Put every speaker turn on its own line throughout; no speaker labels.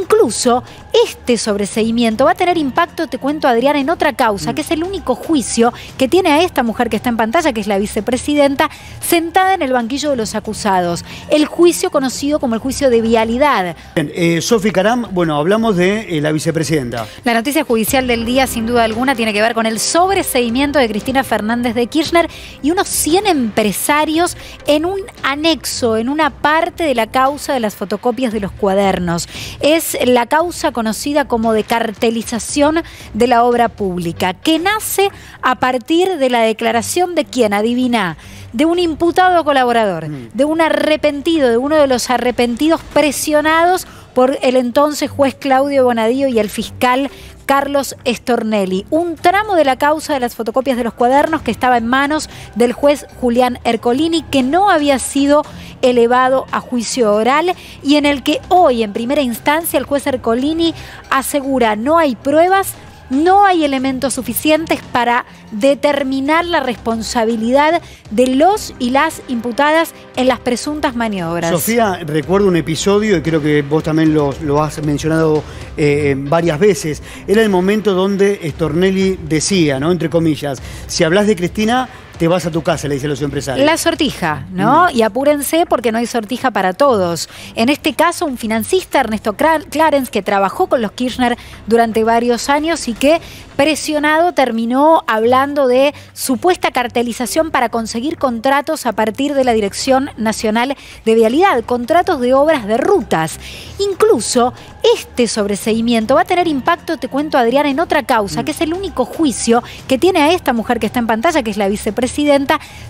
Incluso este sobreseimiento va a tener impacto, te cuento Adrián, en otra causa,
Mm.
que es el único juicio que tiene a esta mujer que está en pantalla, que es la vicepresidenta, sentada en el banquillo de los acusados. El juicio conocido como el juicio de vialidad.
Eh, Sofi Caram, bueno, hablamos de eh, la vicepresidenta.
La noticia judicial del día, sin duda alguna, tiene que ver con el sobreseimiento de Cristina Fernández de Kirchner y unos 100 empresarios en un anexo, en una parte de la causa de las fotocopias de los cuadernos. Es la causa conocida como de cartelización de la obra pública, que nace a partir de la declaración de quién, adivina, de un imputado colaborador, de un arrepentido, de uno de los arrepentidos presionados por el entonces juez Claudio Bonadío y el fiscal Carlos Estornelli. Un tramo de la causa de las fotocopias de los cuadernos que estaba en manos del juez Julián Ercolini, que no había sido elevado a juicio oral y en el que hoy, en primera instancia, el juez Ercolini asegura no hay pruebas no hay elementos suficientes para determinar la responsabilidad de los y las imputadas en las presuntas maniobras.
Sofía, recuerdo un episodio, y creo que vos también lo, lo has mencionado eh, varias veces, era el momento donde Stornelli decía, ¿no? Entre comillas, si hablas de Cristina, te vas a tu casa, le dice a los empresarios.
La sortija, ¿no? Y apúrense porque no hay sortija para todos. En este caso, un financista, Ernesto Clarence, que trabajó con los Kirchner durante varios años y que, presionado, terminó hablando de supuesta cartelización para conseguir contratos a partir de la Dirección Nacional de Vialidad, contratos de obras de rutas. Incluso este sobreseimiento va a tener impacto, te cuento Adrián, en otra causa, que es el único juicio que tiene a esta mujer que está en pantalla, que es la vicepresidenta,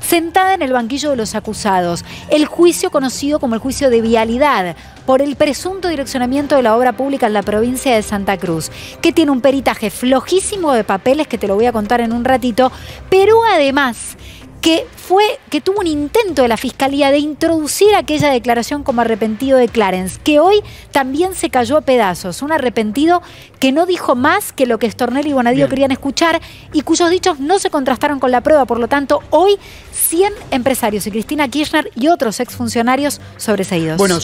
sentada en el banquillo de los acusados. El juicio conocido como el juicio de vialidad por el presunto direccionamiento de la obra pública en la provincia de Santa Cruz, que tiene un peritaje flojísimo de papeles que te lo voy a contar en un ratito, pero además que fue que tuvo un intento de la fiscalía de introducir aquella declaración como arrepentido de Clarence, que hoy también se cayó a pedazos, un arrepentido que no dijo más que lo que Stornelli y Bonadío
Bien.
querían escuchar y cuyos dichos no se contrastaron con la prueba, por lo tanto, hoy 100 empresarios y Cristina Kirchner y otros exfuncionarios sobreseídos.
Bueno,